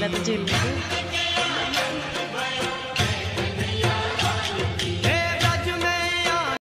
Srilatha jewellery